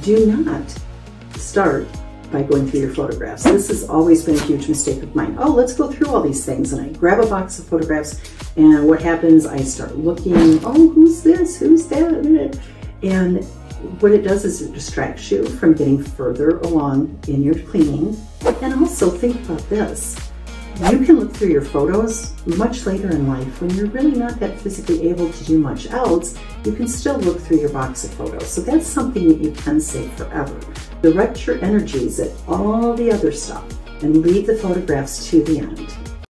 do not start by going through your photographs. This has always been a huge mistake of mine. Oh, let's go through all these things. And I grab a box of photographs and what happens, I start looking, oh, who's this? Who's that? And what it does is it distracts you from getting further along in your cleaning. And also think about this. You can look through your photos much later in life when you're really not that physically able to do much else. You can still look through your box of photos. So that's something that you can save forever. Direct your energies at all the other stuff and leave the photographs to the end.